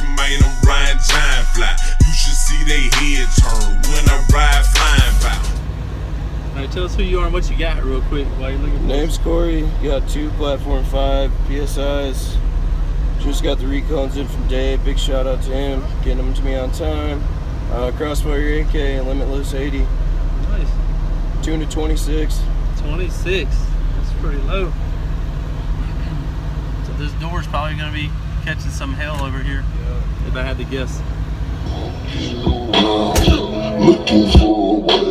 bitch, man, I'm riding giant fly. You should see they head turn when I ride flying by. All right, tell us who you are and what you got real quick while you're looking for Name's Cory. Got two platform five PSIs. Just got the recons in from Dave. Big shout out to him, getting them to me on time. Uh, Crossfire AK and Limitless 80. Nice. Tune to 26. 26. That's pretty low. So this door's probably gonna be catching some hell over here. If I had to guess. Looking for a way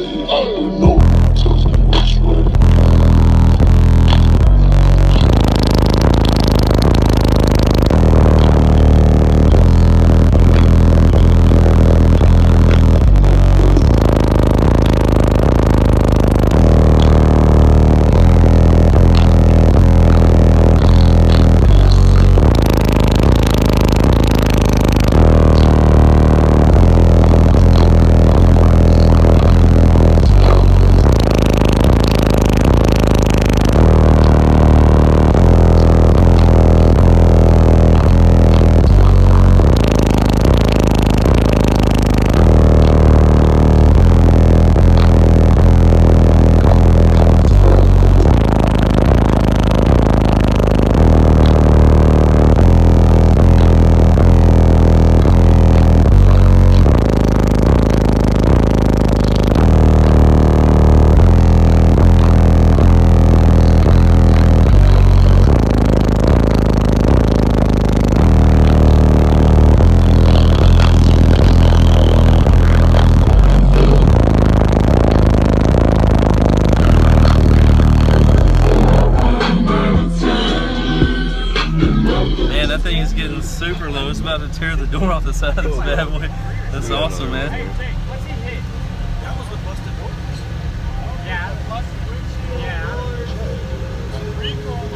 to tear the door off the side of this bad boy. That's awesome, man.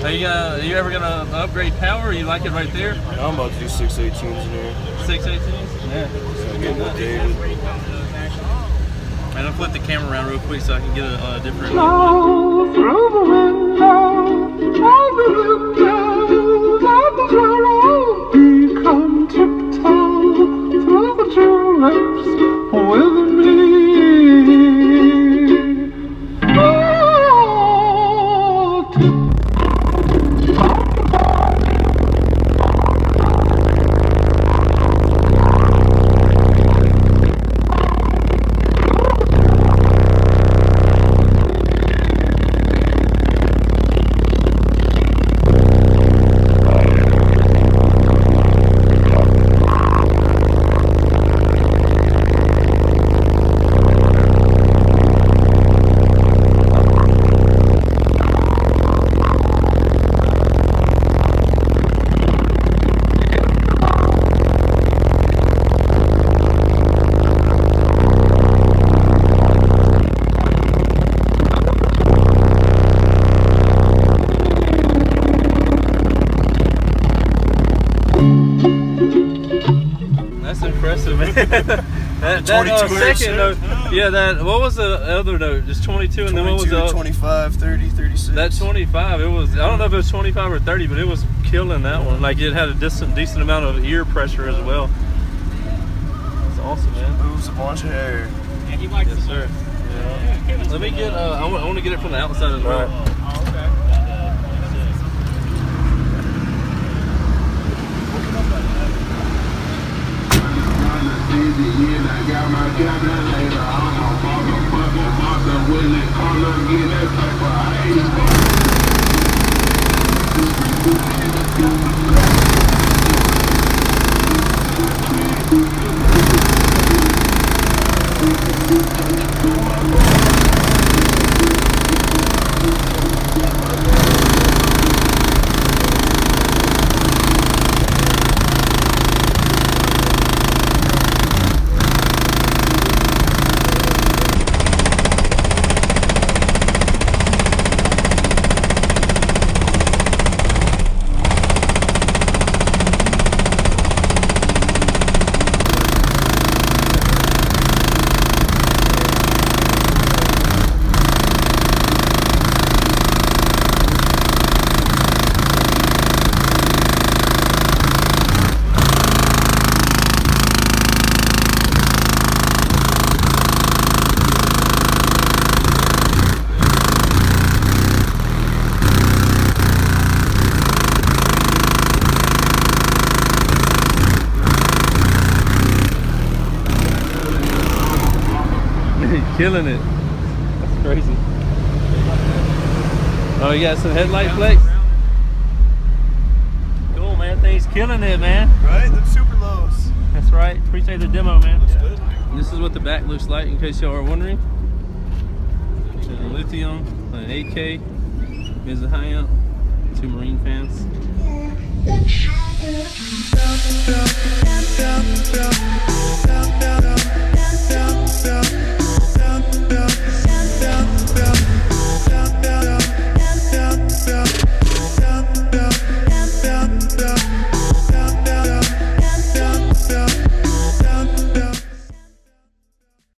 Are you, gonna, are you ever gonna upgrade power? Or you like it right there? I'm about to do 618s in here. 618s? Yeah. So getting with David. I'm gonna flip the camera around real quick so I can get a, a different. Now through the window, impressive, man. that that uh, 22 second note, yeah. That what was the other note? Just 22, and then what was 22, the 25, 30, 36. that 25? It was I don't know if it was 25 or 30, but it was killing that one. Like it had a decent decent amount of ear pressure as well. It's awesome, man. moves a bunch of hair. Yes, sir. Yeah. Let me get. Uh, I want, I want to get it from the outside as well. dizzy and I got my calculator. I'm a motherfucking monster, will it call up, get that paper, I ain't killing it. That's crazy. Oh, you got some headlight flex? Cool, man. Thing's killing it, man. Right? Them super lows. That's right. Appreciate the demo, man. good. This is what the back looks like, in case y'all are wondering. There's a lithium, an 8K, here's a high up, two marine fans.